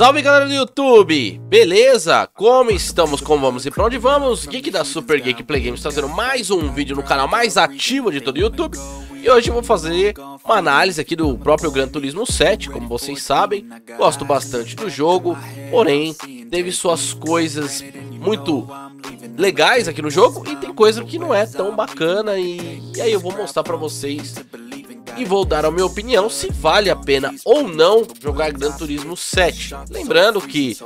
Salve galera do YouTube, beleza? Como estamos, como vamos e pra onde vamos? Geek da Super Geek Play Games trazendo mais um vídeo no canal mais ativo de todo o YouTube E hoje eu vou fazer uma análise aqui do próprio Gran Turismo 7, como vocês sabem Gosto bastante do jogo, porém teve suas coisas muito legais aqui no jogo E tem coisa que não é tão bacana e, e aí eu vou mostrar pra vocês e vou dar a minha opinião se vale a pena ou não jogar Gran Turismo 7. Lembrando que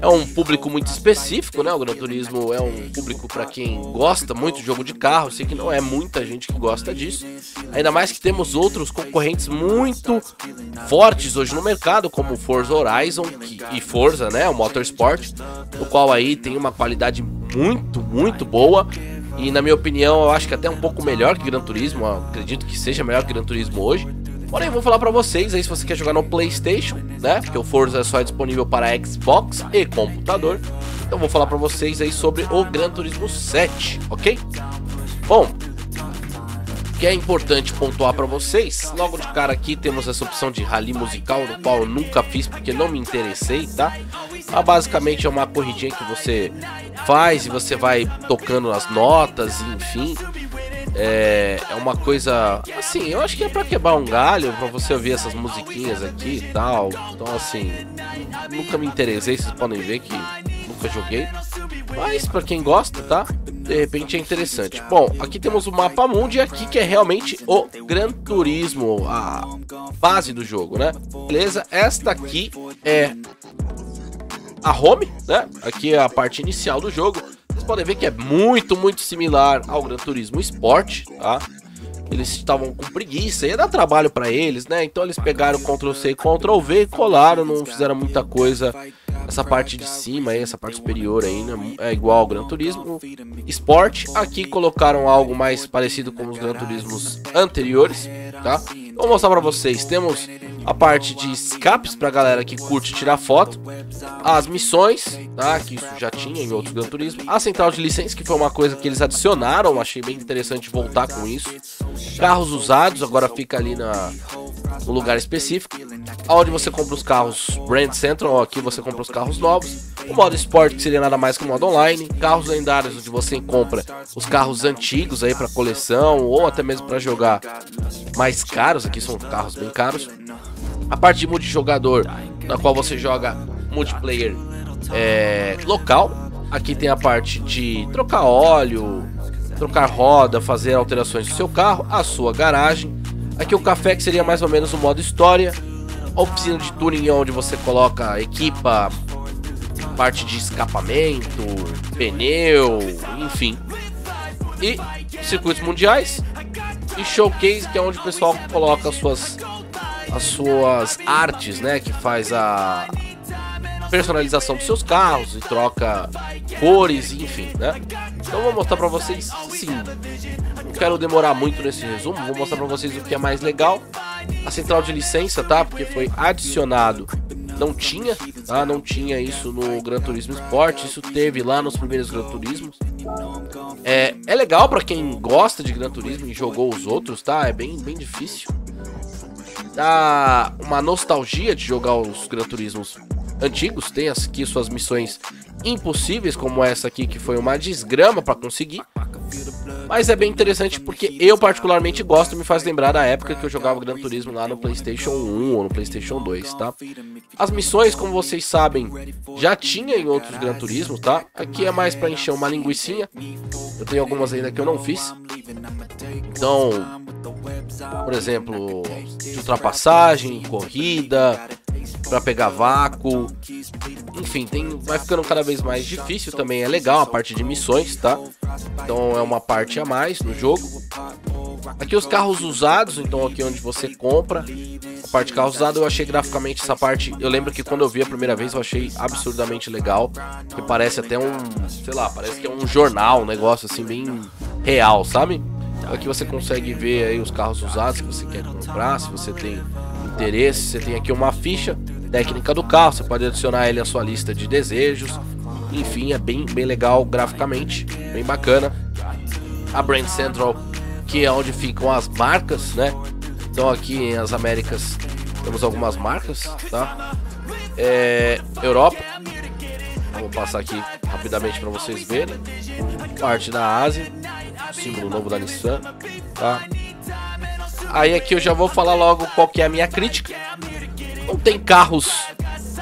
é um público muito específico, né? O Gran Turismo é um público para quem gosta muito de jogo de carro. sei que não é muita gente que gosta disso. Ainda mais que temos outros concorrentes muito fortes hoje no mercado, como Forza Horizon que, e Forza, né? O Motorsport, o qual aí tem uma qualidade muito, muito boa e na minha opinião, eu acho que até um pouco melhor que Gran Turismo. Eu acredito que seja melhor que Gran Turismo hoje. Porém, vou falar para vocês aí se você quer jogar no PlayStation, né? Porque o Forza só é disponível para Xbox e computador. Então vou falar para vocês aí sobre o Gran Turismo 7, ok? Bom, que é importante pontuar para vocês, logo de cara aqui temos essa opção de rally musical, no qual eu nunca fiz porque não me interessei, tá? Mas basicamente é uma corridinha que você faz e você vai tocando as notas, enfim. É, é uma coisa assim, eu acho que é para quebrar um galho, para você ouvir essas musiquinhas aqui e tal. Então assim, nunca me interessei, vocês podem ver que nunca joguei. Mas para quem gosta, tá? De repente é interessante. Bom, aqui temos o mapa mundi aqui que é realmente o Gran Turismo, a base do jogo, né? Beleza? Esta aqui é a home, né? Aqui é a parte inicial do jogo. Vocês podem ver que é muito, muito similar ao Gran Turismo Sport, tá? Eles estavam com preguiça, ia dar trabalho para eles, né? Então eles pegaram Ctrl C e Ctrl V e colaram, não fizeram muita coisa essa parte de cima aí, essa parte superior aí, né, é igual ao Gran Turismo Sport. Aqui colocaram algo mais parecido com os Gran Turismos anteriores, tá? Vou mostrar para vocês. Temos a parte de escapes pra galera que curte tirar foto, as missões, tá? Que isso já tinha em outros Gran Turismo, a central de licença, que foi uma coisa que eles adicionaram, achei bem interessante voltar com isso. Carros usados, agora fica ali na, no lugar específico. Onde você compra os carros Brand Central, aqui você compra os carros novos. O modo Sport, que seria nada mais que o modo online. Carros lendários, onde você compra os carros antigos aí para coleção ou até mesmo para jogar mais caros. Aqui são carros bem caros. A parte de multijogador, na qual você joga multiplayer é, local. Aqui tem a parte de trocar óleo, trocar roda, fazer alterações no seu carro, a sua garagem. Aqui o café que seria mais ou menos o modo história. Oficina de tuning onde você coloca, equipa parte de escapamento, pneu, enfim. E circuitos mundiais e showcase que é onde o pessoal coloca as suas as suas artes, né, que faz a personalização dos seus carros e troca cores, enfim, né? Então vou mostrar para vocês, sim. Não quero demorar muito nesse resumo, vou mostrar para vocês o que é mais legal. A central de licença, tá? Porque foi adicionado. Não tinha, tá? Não tinha isso no Gran Turismo Sport, isso teve lá nos primeiros Gran Turismos. É, é legal para quem gosta de Gran Turismo e jogou os outros, tá? É bem, bem difícil. Dá uma nostalgia de jogar os Gran Turismos antigos, tem aqui suas missões impossíveis, como essa aqui que foi uma desgrama para conseguir. Mas é bem interessante porque eu particularmente gosto, me faz lembrar da época que eu jogava Gran Turismo lá no PlayStation 1 ou no PlayStation 2, tá? As missões, como vocês sabem, já tinha em outros Gran Turismo, tá? Aqui é mais para encher uma linguiçinha. Eu tenho algumas ainda que eu não fiz. Então, por exemplo, de ultrapassagem, corrida, para pegar vácuo. Enfim, tem, vai ficando cada vez mais difícil também. É legal a parte de missões, tá? Então é uma parte a mais no jogo. Aqui os carros usados, então aqui onde você compra. A parte de carro usado eu achei graficamente essa parte. Eu lembro que quando eu vi a primeira vez eu achei absurdamente legal. Que parece até um, sei lá, parece que é um jornal, um negócio assim bem real, sabe? Aqui você consegue ver aí os carros usados que você quer comprar, se você tem interesse, você tem aqui uma ficha técnica do carro, você pode adicionar ele à sua lista de desejos. Enfim, é bem, bem legal graficamente, bem bacana. A Brand Central, que é onde ficam as marcas, né? Então aqui em as Américas Temos algumas marcas, tá? É, Europa. Vou passar aqui rapidamente para vocês verem. Parte da Ásia. Símbolo novo da Nissan, tá? Aí aqui eu já vou falar logo qual que é a minha crítica. Não tem carros,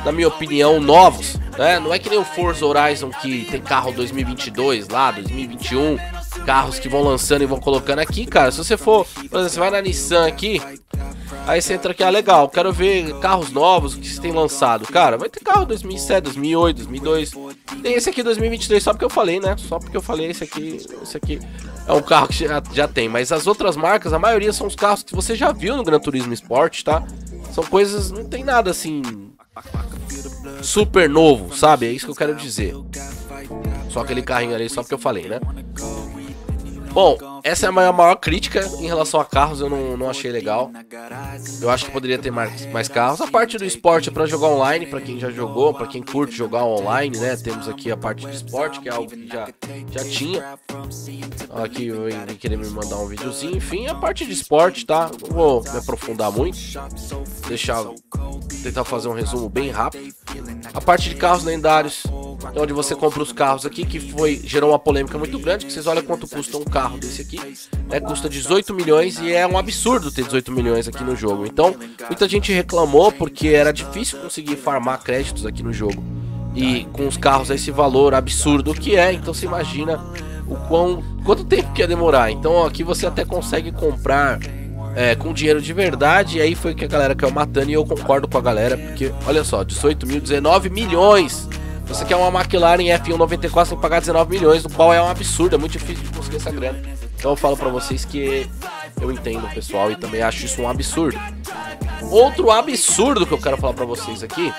na minha opinião, novos, né? Não é que nem o Forza Horizon que tem carro 2022 lá, 2021, carros que vão lançando e vão colocando aqui, cara. Se você for, por exemplo, você vai na Nissan aqui, Aí você entra aqui, ah, legal, quero ver carros novos que tem lançado. Cara, vai ter carro 2007, 2008, 2002. Tem esse aqui 2023 só porque eu falei, né? Só porque eu falei esse aqui, esse aqui é um carro que já, já tem. Mas as outras marcas, a maioria são os carros que você já viu no Gran Turismo Sport, tá? São coisas, não tem nada assim super novo, sabe? É isso que eu quero dizer. Só aquele carrinho ali, só porque eu falei, né? Bom, essa é a minha maior crítica em relação a carros, eu não, não achei legal. Eu acho que poderia ter mais, mais carros. A parte do esporte é para jogar online, para quem já jogou, para quem curte jogar online, né? Temos aqui a parte de esporte, que é algo que já, já tinha. Aqui vim querer me mandar um videozinho. Enfim, a parte de esporte, tá? Não vou me aprofundar muito. Deixar tentar fazer um resumo bem rápido. A parte de carros lendários, onde você compra os carros aqui, que foi gerou uma polêmica muito grande, que vocês olham quanto custa um carro desse aqui, né, custa 18 milhões e é um absurdo ter 18 milhões aqui no jogo. Então, muita gente reclamou porque era difícil conseguir farmar créditos aqui no jogo. E com os carros a esse valor absurdo que é, então você imagina o quão quanto tempo que ia demorar. Então aqui você até consegue comprar é, com dinheiro de verdade. E aí foi que a galera caiu matando. E eu concordo com a galera, porque olha só, 18 mil, 19 milhões você quer uma McLaren F1 94, tem que pagar 19 milhões, o qual é um absurdo, é muito difícil de conseguir essa grana. Então eu falo pra vocês que eu entendo, pessoal, e também acho isso um absurdo. Outro absurdo que eu quero falar pra vocês aqui.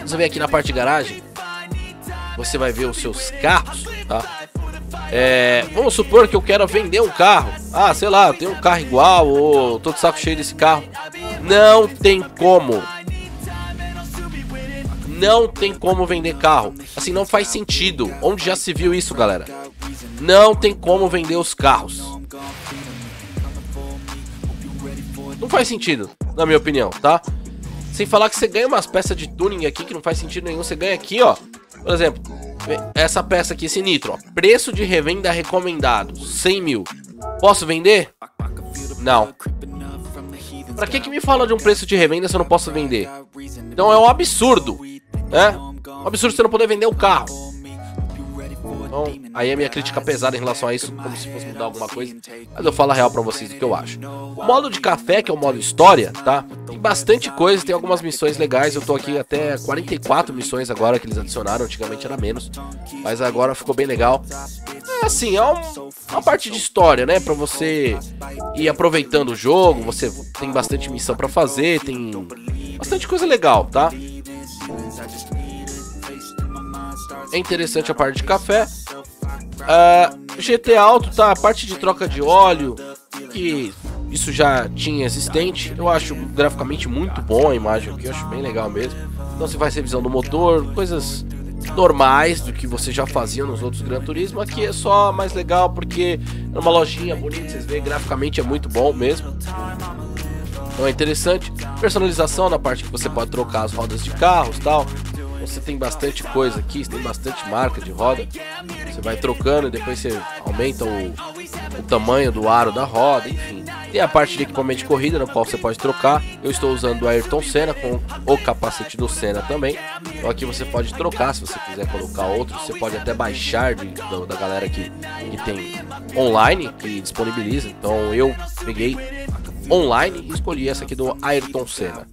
Você vem aqui na parte de garagem, você vai ver os seus carros, tá? É, vamos supor que eu quero vender um carro. Ah, sei lá, eu tenho um carro igual, ou tô de saco cheio desse carro. Não tem como não tem como vender carro. Assim, não faz sentido. Onde já se viu isso, galera? Não tem como vender os carros. Não faz sentido, na minha opinião, tá? Sem falar que você ganha umas peças de tuning aqui que não faz sentido nenhum. Você ganha aqui, ó. Por exemplo, essa peça aqui, esse nitro, ó. Preço de revenda recomendado, 100 mil. Posso vender? Não. Pra que que me fala de um preço de revenda se eu não posso vender? Então é um absurdo. É? Um absurdo você não poder vender o carro. Então, aí a minha crítica pesada em relação a isso, como se fosse mudar alguma coisa. Mas eu falo a real pra vocês o que eu acho. O modo de café, que é o modo história, tá? Tem bastante coisa, tem algumas missões legais. Eu tô aqui até 44 missões agora que eles adicionaram. Antigamente era menos. Mas agora ficou bem legal. É assim, é um, uma parte de história, né? Pra você ir aproveitando o jogo. Você tem bastante missão pra fazer, tem bastante coisa legal, tá? É interessante a parte de café. Uh, ah, GT Auto tá a parte de troca de óleo, que isso já tinha existente. Eu acho graficamente muito bom a imagem aqui, eu acho bem legal mesmo. Então você faz revisão do motor, coisas normais do que você já fazia nos outros Gran Turismo. Aqui é só mais legal porque é uma lojinha bonita, vocês veem, graficamente é muito bom mesmo. Então é interessante. Personalização na parte que você pode trocar as rodas de carros tal. Você tem bastante coisa aqui, tem bastante marca de roda. Você vai trocando e depois você aumenta o, o tamanho do aro da roda, enfim. Tem a parte de equipamento de corrida, no qual você pode trocar. Eu estou usando o Ayrton Senna com o capacete do Senna também. Então aqui você pode trocar, se você quiser colocar outro. Você pode até baixar de, da, da galera que, que tem online, que disponibiliza. Então eu peguei online e escolhi essa aqui do Ayrton Senna.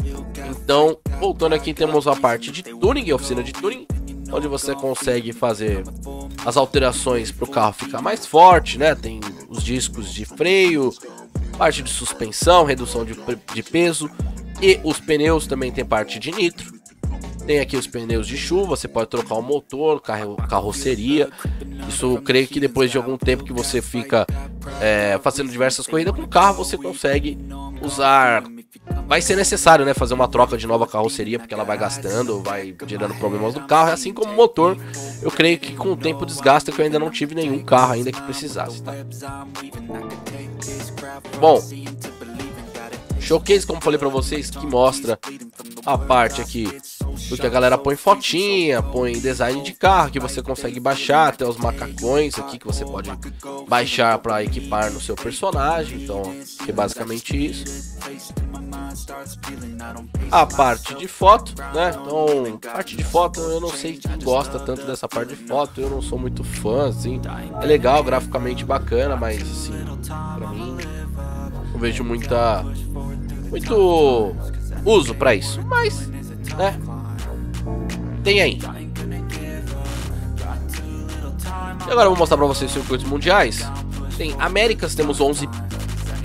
Então, voltando aqui, temos a parte de tuning, a oficina de tuning, onde você consegue fazer as alterações para o carro ficar mais forte, né? Tem os discos de freio, parte de suspensão, redução de, de peso e os pneus também tem parte de nitro. Tem aqui os pneus de chuva, você pode trocar o motor, carro, carroceria. Isso eu creio que depois de algum tempo que você fica é, fazendo diversas corridas com o carro, você consegue usar. Vai ser necessário, né, fazer uma troca de nova carroceria, porque ela vai gastando, vai gerando problemas no carro, assim como o motor. Eu creio que com o tempo desgasta, que eu ainda não tive nenhum carro ainda que precisasse, tá? Bom, showcase, como falei pra vocês, que mostra a parte aqui do que a galera põe fotinha, põe design de carro que você consegue baixar, até os macacões aqui que você pode baixar para equipar no seu personagem, então é basicamente isso. A parte de foto, né? Então, parte de foto, eu não sei quem gosta tanto dessa parte de foto, eu não sou muito fã, assim. É legal, graficamente bacana, mas assim, pra mim, não vejo muita. muito uso para isso. Mas, né? Tem aí. E agora eu vou mostrar para vocês os circuitos mundiais. Tem Américas, temos 11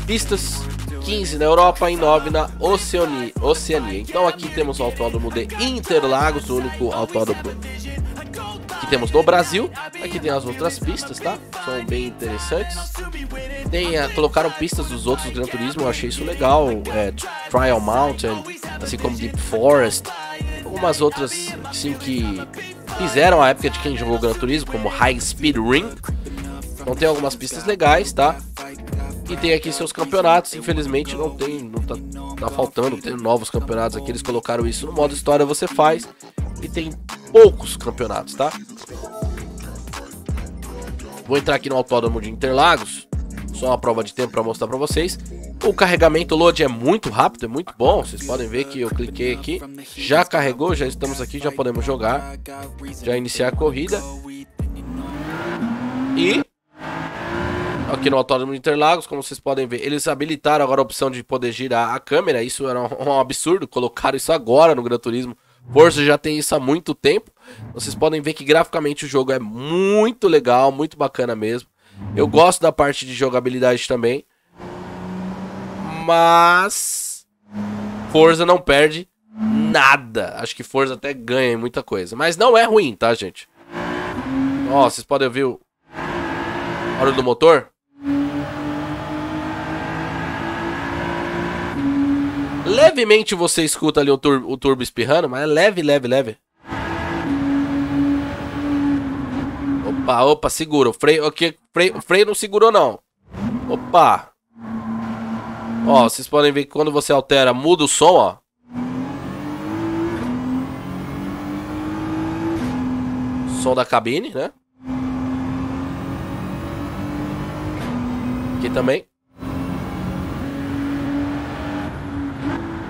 pistas, 15 na Europa e 9 na Oceania. Oceania. Então aqui temos o autódromo de Interlagos, o único autódromo que temos no Brasil. Aqui tem as outras pistas, tá? São bem interessantes. Tem, colocaram pistas dos outros Gran Turismo, eu achei isso legal. É, Trial Mountain, assim como Deep Forest. Algumas outras, sim, que fizeram a época de quem jogou Gran Turismo, como High Speed Ring. Então tem algumas pistas legais, tá? E tem aqui seus campeonatos, infelizmente não tem, não tá, tá faltando, tem novos campeonatos aqui, eles colocaram isso no modo história, você faz. E tem poucos campeonatos, tá? Vou entrar aqui no Autódromo de Interlagos, só uma prova de tempo para mostrar para vocês. O carregamento load é muito rápido, é muito bom. Vocês podem ver que eu cliquei aqui, já carregou, já estamos aqui, já podemos jogar, já iniciar a corrida. E aqui no Autódromo de Interlagos, como vocês podem ver, eles habilitaram agora a opção de poder girar a câmera. Isso era um absurdo, colocaram isso agora no Gran Turismo Forza já tem isso há muito tempo. Vocês podem ver que graficamente o jogo é muito legal, muito bacana mesmo. Eu gosto da parte de jogabilidade também. Mas Forza não perde nada. Acho que Forza até ganha em muita coisa. Mas não é ruim, tá, gente? Ó, vocês podem ouvir o barulho do motor? Levemente você escuta ali o, tur o turbo espirrando, mas é leve, leve, leve. Opa, opa, segura. O freio, aqui, freio, o freio não segurou não. Opa. Ó, vocês podem ver que quando você altera, muda o som, ó. Som da cabine, né? Aqui também.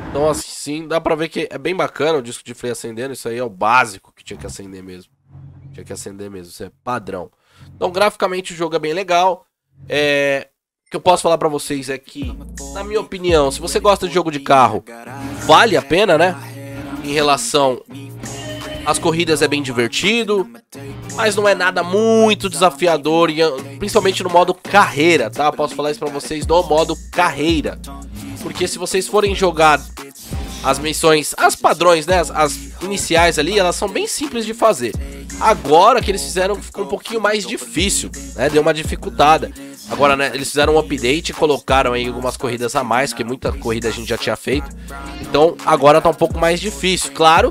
Então assim, dá pra ver que é bem bacana o disco de freio acendendo. Isso aí é o básico que tinha que acender mesmo. Tinha que acender mesmo, isso é padrão. Então graficamente o jogo é bem legal. É... O que eu posso falar pra vocês é que, na minha opinião, se você gosta de jogo de carro, vale a pena, né? Em relação às corridas é bem divertido, mas não é nada muito desafiador, principalmente no modo carreira, tá? Posso falar isso pra vocês no modo carreira. Porque se vocês forem jogar as missões, as padrões, né? As, as, iniciais ali, elas são bem simples de fazer. Agora que eles fizeram ficou um pouquinho mais difícil, né? Deu uma dificultada. Agora, né, eles fizeram um update colocaram aí algumas corridas a mais, porque muita corrida a gente já tinha feito. Então, agora tá um pouco mais difícil. Claro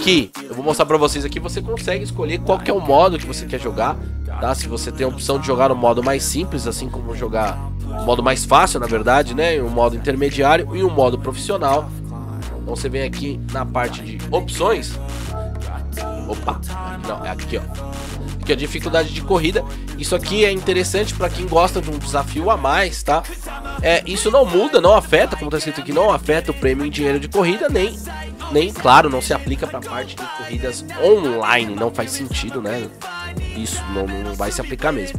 que eu vou mostrar pra vocês aqui, você consegue escolher qual que é o modo que você quer jogar, tá? Se você tem a opção de jogar no modo mais simples, assim como jogar o modo mais fácil, na verdade, né? Um modo intermediário e um modo profissional. Então você vem aqui na parte de opções. Opa, não, é aqui ó. Aqui a dificuldade de corrida. Isso aqui é interessante para quem gosta de um desafio a mais, tá? É, isso não muda, não afeta, como tá escrito aqui, não afeta o prêmio em dinheiro de corrida, nem, nem claro, não se aplica para parte de corridas online, não faz sentido, né? Isso não, não vai se aplicar mesmo.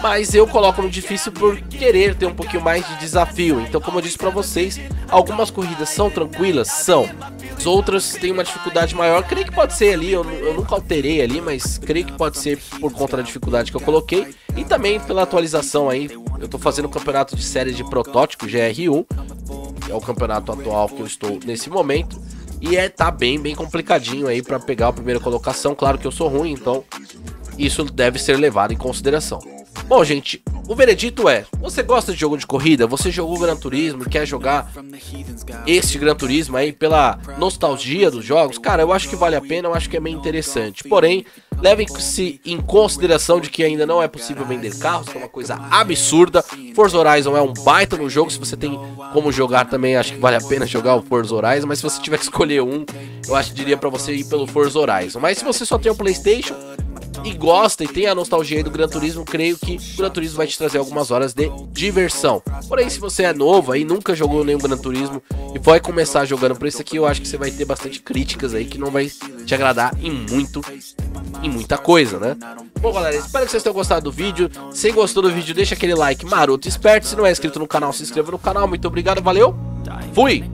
Mas eu coloco no difícil por querer ter um pouquinho mais de desafio. Então, como eu disse para vocês, algumas corridas são tranquilas, são. As outras têm uma dificuldade maior. Creio que pode ser ali, eu, eu nunca alterei ali, mas creio que pode ser por conta da dificuldade que eu coloquei. E também pela atualização aí. Eu tô fazendo o um campeonato de série de protótipo GR1. Que é o campeonato atual que eu estou nesse momento. E é tá bem, bem complicadinho aí para pegar a primeira colocação. Claro que eu sou ruim, então isso deve ser levado em consideração. Bom, gente, o veredito é: você gosta de jogo de corrida? Você jogou Gran Turismo e quer jogar este Gran Turismo aí pela nostalgia dos jogos? Cara, eu acho que vale a pena, eu acho que é meio interessante. Porém, levem-se em consideração de que ainda não é possível vender carros, que é uma coisa absurda. Forza Horizon é um baita no jogo, se você tem como jogar também, acho que vale a pena jogar o Forza Horizon, mas se você tiver que escolher um, eu acho que diria para você ir pelo Forza Horizon. Mas se você só tem um PlayStation, e gosta e tem a nostalgia do Gran Turismo, creio que o Gran Turismo vai te trazer algumas horas de diversão. Porém, se você é novo aí, nunca jogou nenhum Gran Turismo e vai começar jogando por isso aqui, eu acho que você vai ter bastante críticas aí que não vai te agradar em muito, em muita coisa, né? Bom, galera, espero que vocês tenham gostado do vídeo. Se gostou do vídeo, deixa aquele like maroto esperto. Se não é inscrito no canal, se inscreva no canal. Muito obrigado, valeu, fui!